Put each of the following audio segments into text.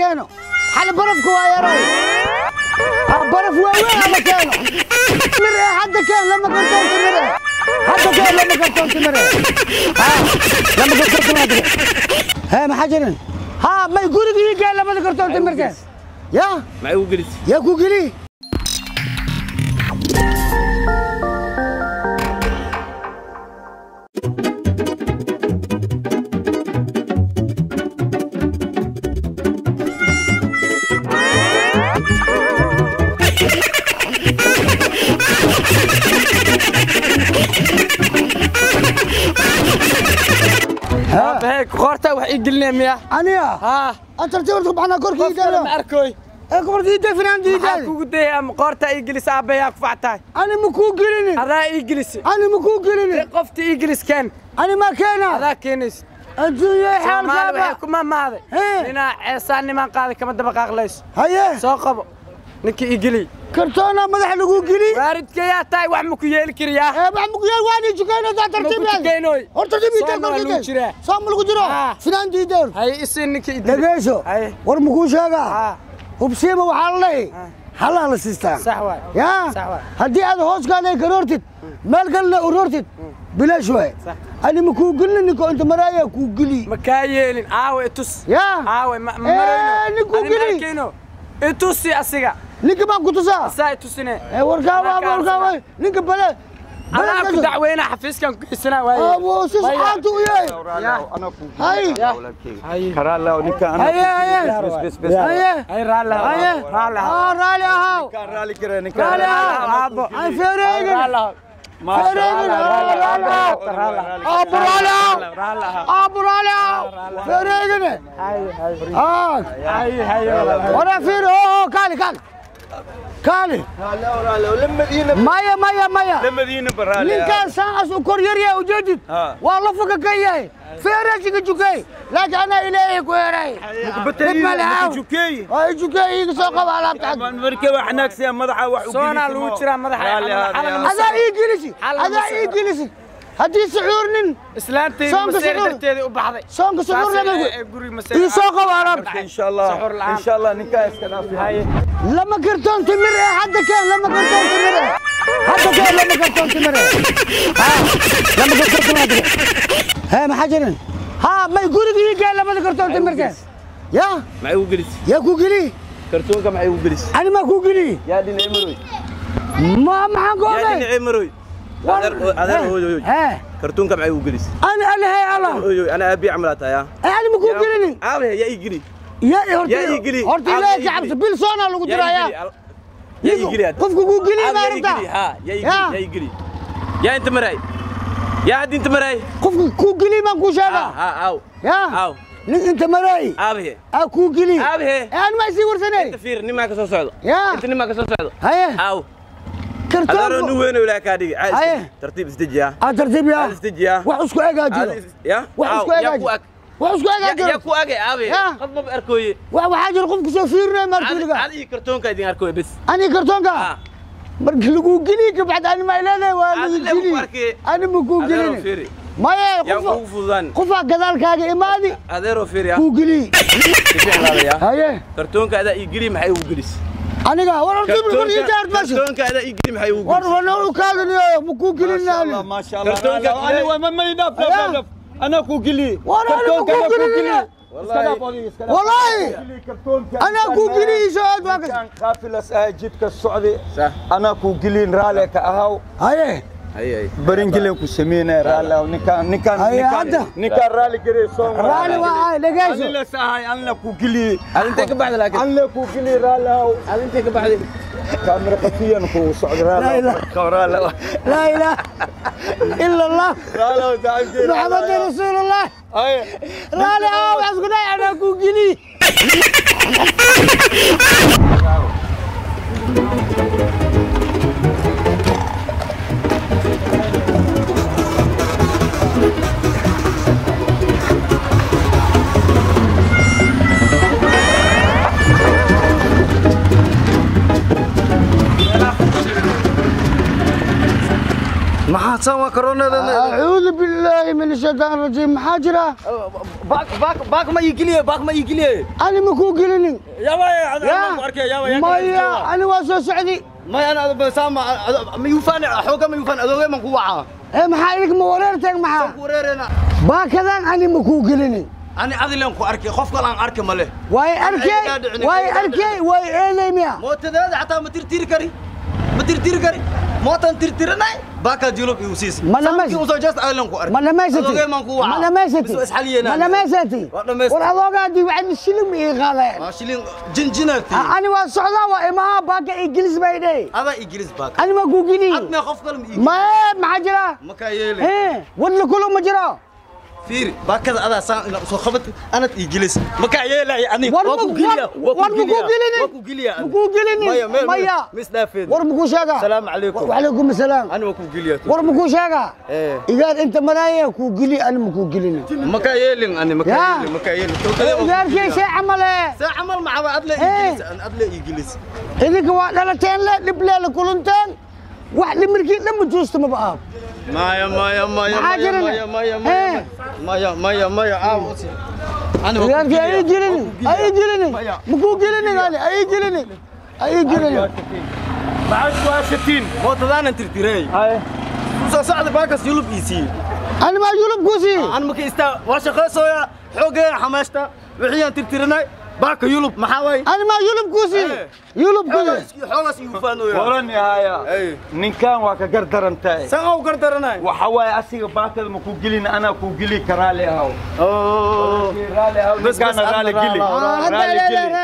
مكانه حل برفكو يا راجل آه، برف وين مكانو مرة حتى كان لما كرتونت مرة حتى كان لما كرتونت مرة آه، لما كرتونت مرة ها ما حجرن ها ما يقول قال لما كرتونت مرة يا ما يقول يا قوقلي نيم يا ها انت تقول طبعنا كركي ديلا ماركوي إيه، كبرتي دي فنان دي دي كو دي ام قورتا ايجلس ابيا كفعتاي انا مكو جلني انا ايجلس انا مكو جلني إيه، قفتي ايجلس كان انا ما كان هذا كينس انت يا حال ما ما هذا هنا إيه. عيسان ما قاضي كما دبقاق ليش هيا سو ninkii igeli kartoona madax lagu geli waaridkayaa tahay wax ma ku yeeli kariyaa ee eh, wax ma ku yeeli waa nii jukayno daa tartiib jukaynoy hor tartiib ideen kor lagu jira soo ma lagu jiro finaan diideen hay isin ninkii ideli dabeesho war ma kuu sheegaa hubsiima waxaa la dhahi halaa la siistaa yaa haddii aad hoos kaalay karoortid meel kalena uroortid hmm. bilaash waaye ani ma kuu gelina ninka inta maraaya kuu geli ma kaa yeelin aawe tus yaa aawe ma marayno eh, ninkuu geli itusi asiga ninka baan ku tusaa saa itusine eh, warkaawarkaa ninka bale anaa ku dacweyna xafiiskan ku xisana waaye abo si saxaanta u yeey hay karaalaa ninka ana bes bes bes haye hay raala haye raala ah raali ahaw ninka raali kare ninka raali ahaw ay feereegan فريقنا اي اي اه اي اي ورا فيرو كالي كالي kaali maya maya maya ninkaan eh. saacas u kor yaryaha ujeedid waa lafuka ka yahay feeraashiga jukey laakiin anaa ilaahay ku heray iga soo qaba alaabta adaa ii gelisi adaa ii gelisi haddii sucuurnin islaanteedii u baxday soonka sucuurlamaguri soo qabaanan insha allah insha allah ninkaa iska dhaafihaye lama kartoon timir ah hadda keen lama kartoon timir ah hadda keen lama kartoon timir ah lama kartoon timir ah hee maxaa jirin ها ما يقول لي قال لما ذكرت انت المركز يا ما يقولي يا كوكلي كرتونك ما يقولي انا ما كوكلي يا دين عمروي ما معقول يا دين عمروي كرتون كم عيو جلس أنا أنا هاي الله أنا أبي عملتها يا إيه، أنا مكوب جلني عمله يا يجري يا هرتي يا يجري هرتي لا جعب سبيل صانع لو قدر يا يا يجري قف كوكو جلي ما ردا ها يا يجري يا يجري يا أنت مراي يا عاد أنت مراي قف كوكو جلي ما كوش هذا آه، ها أو يا أو انت مراي ابي اكو آه، جلي ابي إيه، انا ما يصير سنه انت فير ما كسو سعد يا انت ما كسو سعد هيا او ترتيب وين ولا كادي ترتيب استجيا اه ترتيب يا استجيا وحسكو اجاجي يا وحسكو اجاجي وحسكو اجاجي يا آه، كو اجي ابي قد ما اركوي وحاجه قف كسو فيرنا مركلغا علي كرتونكا دين اركوي بس اني كرتونكا آه. مرك لغو غلي كبعد انا ما لهدي وانا غلي انا مكو غلي ما يا قفا قفا غدالكاغا امادي اديرو فيريا كو غلي هايه كرتونكا اذا يغلي ما هي وغليس aniga war warjidaar meesha kartoonka ana ii geli maxay ugu war wanow kaaganiyaayo ma kuu gelinaani ma sha Allah kartoonka aniga ma ma idaf daf ana kuu geli kartoonka ma kuu geli والله انا كوكلي شاد واقف كان قافله جبت السعودي انا كوكلي رالك اهو ايه برنجلك وسمينا رالي ونكان نكان نكان نكان رالي كري سون رالي وعاي لقاش أنا لسه هاي أنا لك وكلي أنا أنت كبعد لكن أنا لك وكلي رالي أنا أنت كبعد كاميرا قتية نكو صعد رالي لا لا لا إلا الله رالي وتعالي محمد رسول الله رالي أو عزقنا أنا كوكلي تسوى كورونا اعوذ بالله من الشيطان الرجيم حجره باك باك باك ما يجلي باك ما يجلي انا مكو جلني يا وي يا وي ما انا واسو سعدي ما انا بسام ما يوفان حوقه ما يوفان ادوغه من كوعا ايه maxaa idin ma wareerteen maxaa wareerena baakadan ani ma ku gelinin ani adilan ku arkay qof kale aan arki male way arkay way arkay way eelay miya mootadeeda xataa ma tirtiri kari ma tirtiri kari موطن ترترناي باكا جلوب يوسيس ملمزي وزو جاست ايلن كو ارك ملمزتي ملمزتي بس حاليا ملمزتي والله قاعد يوعد الشلم يغالين ما شلم جنجنتي انا وسعدا وما باكا انجليز بيدي هذا انجليز باكا انا ما جوجلي ما خفكم ما ما حجره ما كايلي ايه ولا كله مجرى فير باكذا هذا سان أنا تجلس ما لا يعني وكو جليا وكو جليا وكو جليا مايا مايا مس نافذ ورمكو شاقة السلام عليكم وعليكم السلام أنا وكو جليا ورمكو شاقة إيه إذا أنت منايا كو أنا مكو جليني ما لين أنا ما كعيا ما كعيا إذا في شيء عمل شيء عمل مع إذا كوا لا تين لا واحد الامريكي لما جوزت ما بقى ما يا ما يا ما يا ما يا ما يا ما يا ما يا ما يا ما يا يا يا انا في اي جيرني اي جيرني مكو جيرني قالي اي جيرني اي جيرني معاش 60 هو تدان انت تيري اي وصا صعد باكس يلب اي سي انا ما يلب قوسي انا مكي استا واشا خسويا حوقي حماشتا وحيان ترترناي بارك يولب محاوي أنا ما يولب قوسي يولب قوسي حولس يوفانو يا ورن يا هيا نكان واكا قردر انتاي سنو قردر اناي وحواي أسيق باكل مكو قلين أنا كو قلي كرالي هاو أوه رالي هاو نكان رالي قلي رالي قلي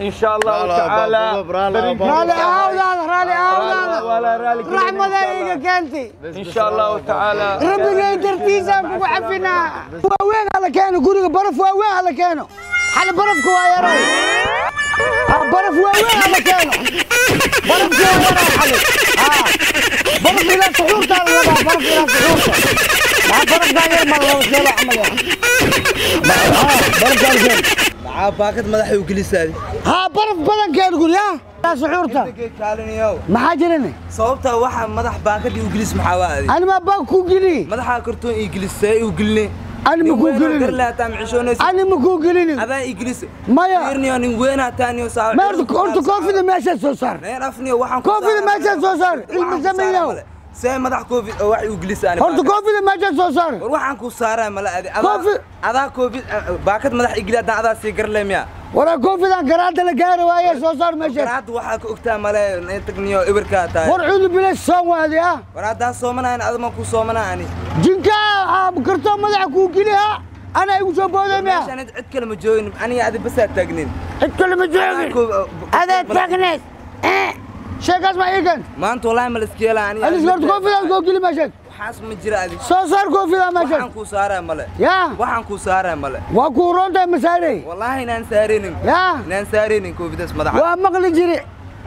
ان شاء الله تعالى رالي اولاد رالي اولاد رحمة دقيقك انت ان شاء الله تعالى ربي درتيزا وعفنا وين على كانوا قولوا برف وين على كانوا حل برفك يا راي برف وين على كانوا برف وين على حلو برف الى سحورته برف الى سحورته ما برف داير مره ولا عمل برف داير baakad madaxa u gelisaadi haa baraf badankeed gurya suxuurta maxaa jiran sababtaa waxaa madax baakad u gelis maxaa waadi anima baan ku geli madaxa kartoon ii gelisay u gelini أنا مكون قلني أنا مكون قلني هذا إجلس ما يا يرني أنا وين تاني وصار ما أنت كنت كوفي ما شاء سوسر كوفي ما شاء سوسر المزمن يوم see madax covid oo wax ingiliis aan horta covid meesha soo saar war waxaan ku saaraa mala adi adaa covid eh, eh, baakad madax ingiliis adan adaa sii garlay miya waraa covid aan garaadda la gaari waaye soo saar meesha garaadda waxaa ka ogtaa male tagniyo ibirkaa tahay war cudu bilay soon waadi ah war haddaan soomanayn adama ku soomanaa ani jinka kartoo madaxa kuu geliha أنا أقول شو بودم يا عشان عد كلمة جوين أنا هذا بس أتجنن عد كلمة جوين هذا أتجنن sheekaas ma ii keen maanta wallaahi ma la iska yeelaa aniga alis horta koofidaan koo geli maa sheeg waxaas ma jira adig soo saar koofida maa sheeg waxaan kuu saaraa male yaa waxaan kuu saaraa male waa kuu roontahay ma saarey wallaahi inaan saaraynin yaa inaan saaraynin koofidaas madaxa waa maqli jiri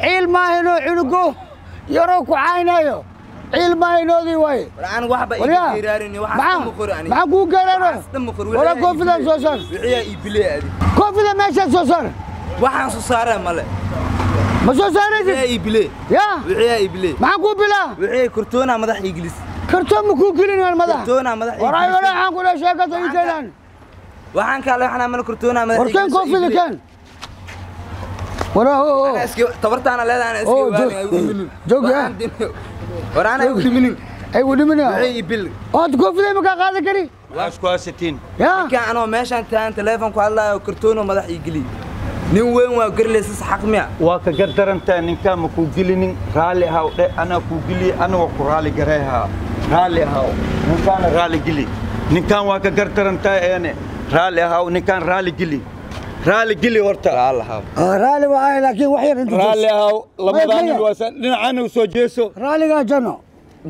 ciil maahinoo cunugo yaroo ku caynaayo ciil maahinoodii waaye aan waxba iiraariniwaxaasdhamma qori aniga maxaan kuu geeraano dhamma qori walaa koofidaan soo saar wixiyaa iibilee adig koofida meeshaad soo saar waxaan soo saaraa male ma soo saaraysidmaxaan kuu bilaa madax ingiliis kartoon ma kuu gelinaan madaxwaraayolaxaan ku dhaa sheekada ii keenaan waxaan kaale waxaan amana kurtoona madax warkeen koofida keen waraaho tabartaana leedaana joogi waraana ay udhiminin ay udhiminin waxay ibil ood koofida ma ka qaadan kari waaskuasatiin yaa anoo meeshaan taaan teleefon ku hadlaayo kartoono madax ii geliy nin weyn waa garlaysas xaq miya waa ka gardarantaa ninkaa ma kuu gelinin raalli ahaw dhe anaa kuu geliye anagoo ku raali garayhaa raalli ahaw ninkaana raali geli ninkaan waa ka gardarantaa eene raalli ahaw ninkaan raali geli raali geli horta raali ahaw raali waa ahay laakiin wax yar intu raalli ahaw labadaan waasan dhinacana u soo jeeso raaligaa jano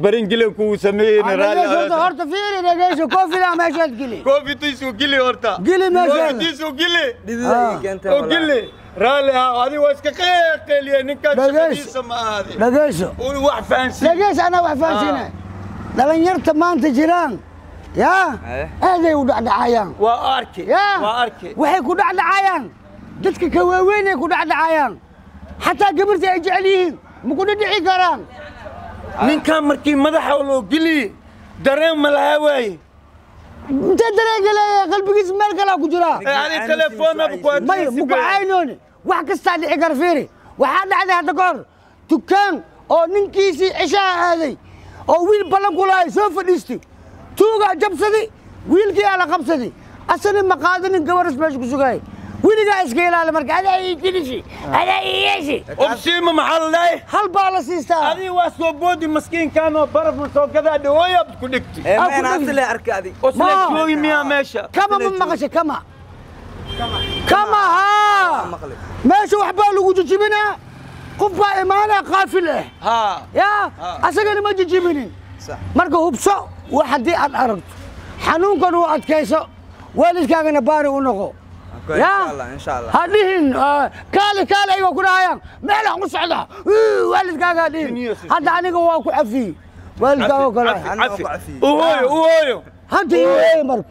baringilanku uu sameeyeynraalihorta horta fiiri dhageysho koofi laa meeshaad geli koofitiisu gili horta gili meeshaakoofitiisu gili dhididoo gili raalli ah adiga waa iska qeeqeeliye ninkaan shaqadiisa ma ahade dhageysho wax fahansiin dhageysho anaa wax fahansiina ah. dhalinyarta maanta jiraan yaa aaday eh? u dhacdhacayaan waa arki waa arki waxay ku dhacdhacayaan dadka ka waaweynay ku dhacdhacayaan xataa gabarta ay e jecel yihiin ma ku dhidhici karaan ninkan markii madaxa loo geliyey dareen ma lahaa waaye intee dareenka leeyahay qalbigiisa meel kalaa ku jiraa ani telefoonnamay mukucaynooni wax kastaa dhici kar fiiri waxaa dhacday hadda ka hor oo ninkiisii cishaha aaday oo wiil ballan ku lahay soo fadhiistay tuugaa jabsadi wiilkii ala qabsadi asani ma qaadanin gabaras meesha ku sugaayay weligaa iska ilaali marka adaa ii jirishi adaa ii yeeshi obsiima maxaa la dhahay hal baa la siistaa adii waa soo boodi maskiinkaanoo baraf eh, ma dhawooyaad ku dhigtay miyaa meesha kama ma maqasha kama kama haa meesha wax lagu jijibinaa qof baa imaanaa qaafil ah yaa asagana ma jijibinin marka hubso wax haddii aad aragto xanuunkan u adkayso waalidkaagana baari u noqo hadhihin uh, kaali kaali ayga ku dhahayaan meelaan ku socda waalidkaaga hadhihin hadda aniga waa ku cafiye waalidkaaga kale ah. hadda iiweeye marka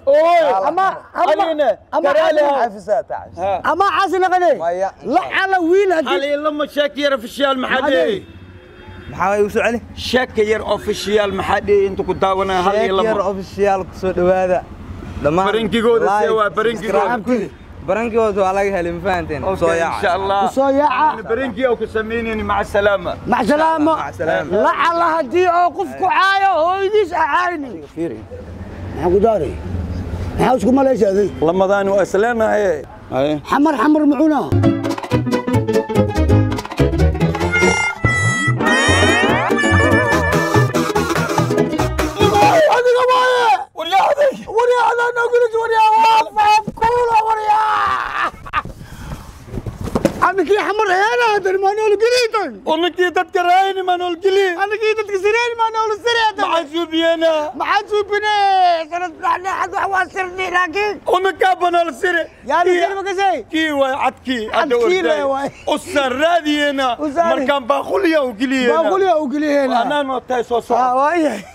ama caasi naqade lacala wiil hadiilama sheeka yar ofishiyaal maxaa dhee maxaa igu soo celi sheeka yar ofishiyaal maxaa dhee inta ku daawanaya hal iyo lama yar ofishiyaal ku soo dhawaada dhammaan barinkigooda see waa barinkigooda برنكي وعلى أهل مفانتين وصويعة إن شاء الله وصويعة برنكي وكسميني مع السلامة مع السلامة مع السلامة لا الله هدي أوقفك عاية ويديس أعايني فيري نحن قداري نحن اسكم ليش هذي رمضان وأسلامة هي حمر حمر معونة منول قليتك والله كي تتكرهيني منول قليت انا كي تتكسريني منول سريتك ما حدش بينا ما حدش بينا انا تطلعني حد وحواسرني لكن ومك منول سري يا رجال ما كسي كيوا عتكي عتكي السرادي هنا مركان باخوليا وقلي هنا باخوليا وقلي هنا انا نوتاي سوسو اه